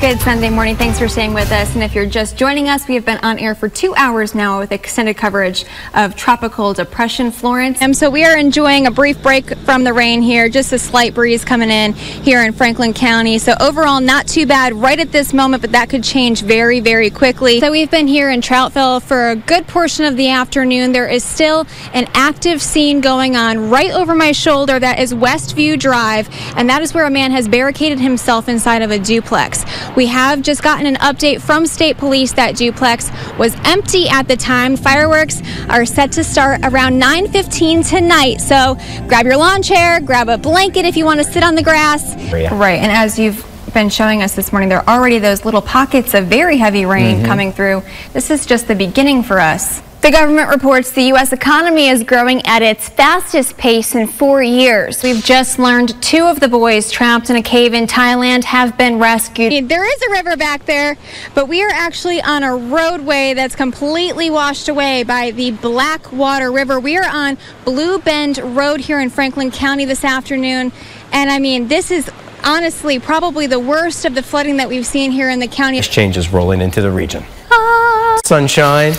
Good Sunday morning. Thanks for staying with us. And if you're just joining us, we have been on air for two hours now with extended coverage of tropical depression Florence. And so we are enjoying a brief break from the rain here, just a slight breeze coming in here in Franklin County. So overall, not too bad right at this moment, but that could change very, very quickly. So we've been here in Troutville for a good portion of the afternoon. There is still an active scene going on right over my shoulder. That is Westview Drive, and that is where a man has barricaded himself inside of a duplex. We have just gotten an update from state police that duplex was empty at the time. Fireworks are set to start around 9:15 tonight. So grab your lawn chair, grab a blanket if you want to sit on the grass. Right, and as you've been showing us this morning, there are already those little pockets of very heavy rain mm-hmm. coming through. This is just the beginning for us. The government reports the U.S. economy is growing at its fastest pace in four years. We've just learned two of the boys trapped in a cave in Thailand have been rescued. There is a river back there, but we are actually on a roadway that's completely washed away by the Blackwater River. We are on Blue Bend Road here in Franklin County this afternoon. And I mean, this is honestly probably the worst of the flooding that we've seen here in the county. There's changes rolling into the region. Ah. Sunshine,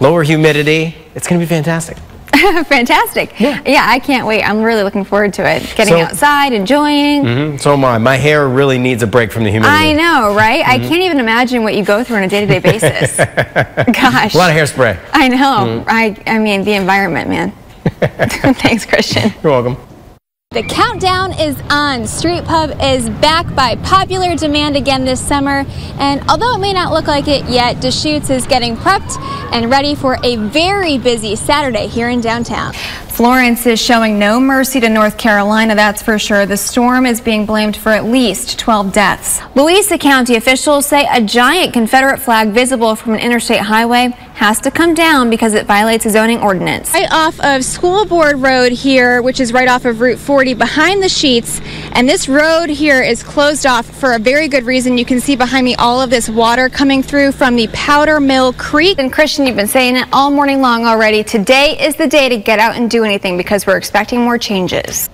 lower humidity. It's going to be fantastic. Fantastic. Yeah. yeah, I can't wait. I'm really looking forward to it. Getting So- outside, enjoying. Mhm, So am I. My hair really needs a break from the humidity. I know, right? Mm-hmm. I can't even imagine what you go through on a day-to-day basis. Gosh. A lot of hairspray. I know. Mm-hmm. I I mean, the environment, man. Thanks, Christian. You're welcome. The countdown is on. Street Pub is back by popular demand again this summer. And although it may not look like it yet, Deschutes is getting prepped and ready for a very busy Saturday here in downtown. Florence is showing no mercy to North Carolina, that's for sure. The storm is being blamed for at least 12 deaths. Louisa County officials say a giant Confederate flag visible from an interstate highway has to come down because it violates a zoning ordinance. Right off of School Board Road here, which is right off of Route 40 behind the Sheetz, and this road here is closed off for a very good reason. You can see behind me all of this water coming through from the Powder Mill Creek. And Christian, you've been saying it all morning long already. Today is the day to get out and do anything because we're expecting more changes.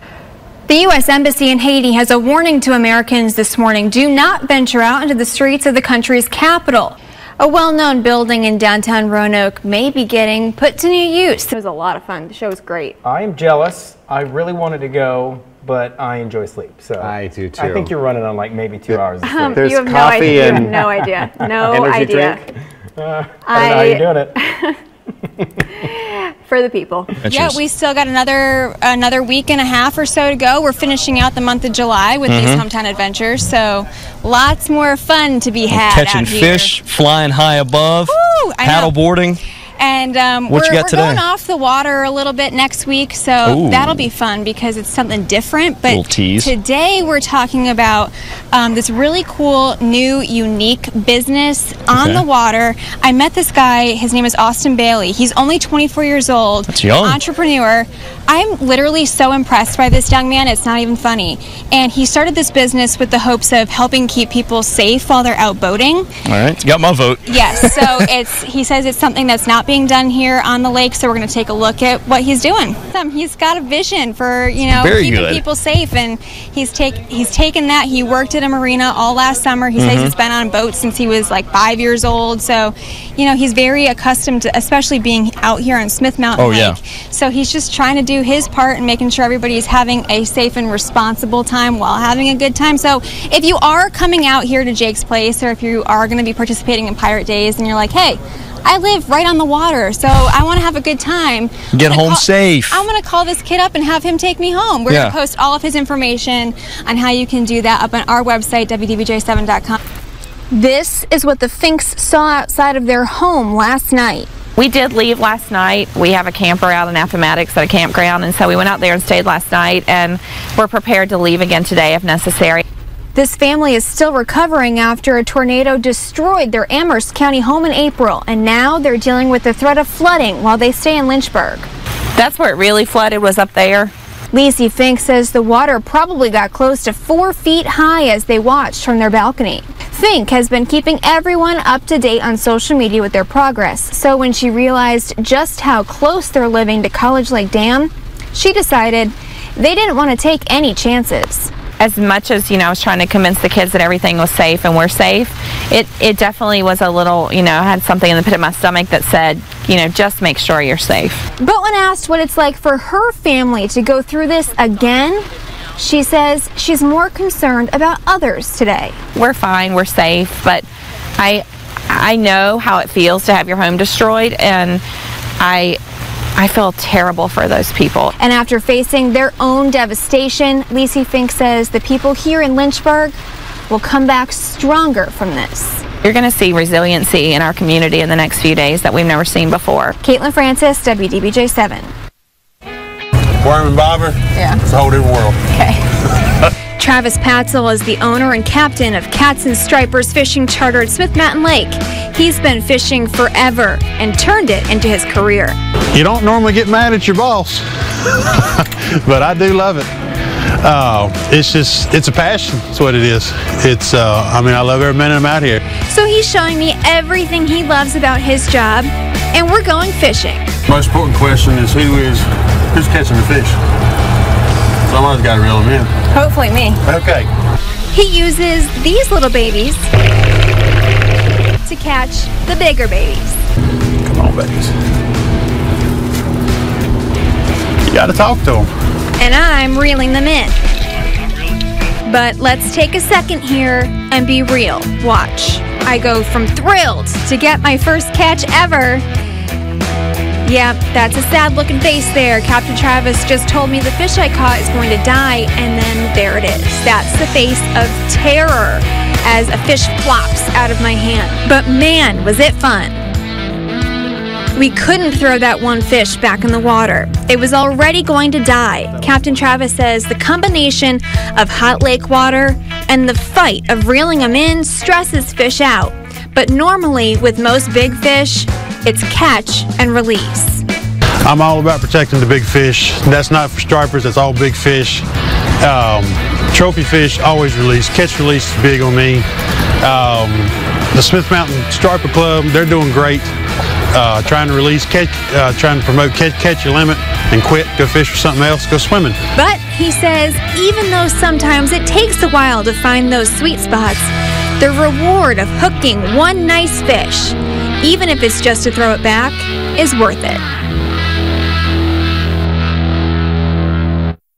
The U.S. Embassy in Haiti has a warning to Americans this morning. Do not venture out into the streets of the country's capital. A well-known building in downtown Roanoke may be getting put to new use. It was a lot of fun. The show was great. I am jealous. I really wanted to go, but I enjoy sleep. So I do, too. I think you're running on like maybe two hours of sleep. Um, There's you have no coffee idea. Have and no idea. No energy idea. drink. I don't know how you're doing it. For the people. Yeah, we still got another another week and a half or so to go. We're finishing out the month of July with these mm-hmm. hometown adventures, so lots more fun to be had catching out here. fish, flying high above, Woo, paddle boarding. And um, we're, you we're going off the water a little bit next week, so Ooh. that'll be fun because it's something different. But today we're talking about um, this really cool, new, unique business on Okay. the water. I met this guy. His name is Austin Bailey. He's only 24 years old. That's young. Entrepreneur. I'm literally so impressed by this young man. It's not even funny. And he started this business with the hopes of helping keep people safe while they're out boating. All right, got my vote. Yes, so it's he says it's something that's not being done here on the lake, so we're going to take a look at what he's doing. Um, he's got a vision for you know Very keeping good. people safe, and he's take he's taken that. He worked at a marina all last summer. He Mm-hmm. says he's been on boats since he was like five years old, so you know he's very accustomed to, especially being out here on Smith Mountain Oh, Lake. yeah. So he's just trying to do his part and making sure everybody's having a safe and responsible time while having a good time. So if you are coming out here to Jake's Place, or if you are going to be participating in Pirate Days, and you're like, hey. I live right on the water, so I want to have a good time. Get gonna home safe. I'm going to call this kid up and have him take me home. We're Yeah. going to post all of his information on how you can do that up on our website, wdbj7.com. This is what the Finks saw outside of their home last night. We did leave last night. We have a camper out in Appomattox at a campground, and so we went out there and stayed last night, and we're prepared to leave again today if necessary. This family is still recovering after a tornado destroyed their Amherst County home in April, and now they're dealing with the threat of flooding while they stay in Lynchburg. That's where it really flooded was up there. Lacey Fink says the water probably got close to four feet high as they watched from their balcony. Fink has been keeping everyone up to date on social media with their progress, so when she realized just how close they're living to College Lake Dam, she decided they didn't want to take any chances. As much as you know, I was trying to convince the kids that everything was safe and we're safe. It it definitely was a little, you know, I had something in the pit of my stomach that said, you know, just make sure you're safe. But when asked what it's like for her family to go through this again, she says she's more concerned about others today. We're fine, we're safe, but I I know how it feels to have your home destroyed and I I feel terrible for those people. And after facing their own devastation, Lisi Fink says the people here in Lynchburg will come back stronger from this. You're going to see resiliency in our community in the next few days that we've never seen before. Caitlin Francis, WDBJ 7. Worm and bobber? Yeah. It's a whole different world. Travis Patzel is the owner and captain of Cats and Stripers Fishing Charter at Smith Mountain Lake. He's been fishing forever and turned it into his career. You don't normally get mad at your boss, but I do love it. Uh, it's just, it's a passion. That's what it is. It's, uh, I mean, I love every minute I'm out here. So he's showing me everything he loves about his job, and we're going fishing. Most important question is who is who's catching the fish? Somebody's got to reel them in. Hopefully, me. Okay. He uses these little babies to catch the bigger babies. Come on, babies. You got to talk to them. and I'm reeling them in. But let's take a second here and be real. Watch. I go from thrilled to get my first catch ever. Yep, that's a sad looking face there. Captain Travis just told me the fish I caught is going to die, and then there it is. That's the face of terror as a fish flops out of my hand. But man, was it fun! We couldn't throw that one fish back in the water. It was already going to die. Captain Travis says the combination of hot lake water and the fight of reeling them in stresses fish out. But normally, with most big fish, it's catch and release. I'm all about protecting the big fish. That's not for stripers, that's all big fish. Um, trophy fish always release. Catch release is big on me. Um, the Smith Mountain Striper Club, they're doing great. Uh, trying to release, catch, uh, trying to promote catch, catch your limit and quit, go fish for something else, go swimming. But he says even though sometimes it takes a while to find those sweet spots, the reward of hooking one nice fish, even if it's just to throw it back, is worth it.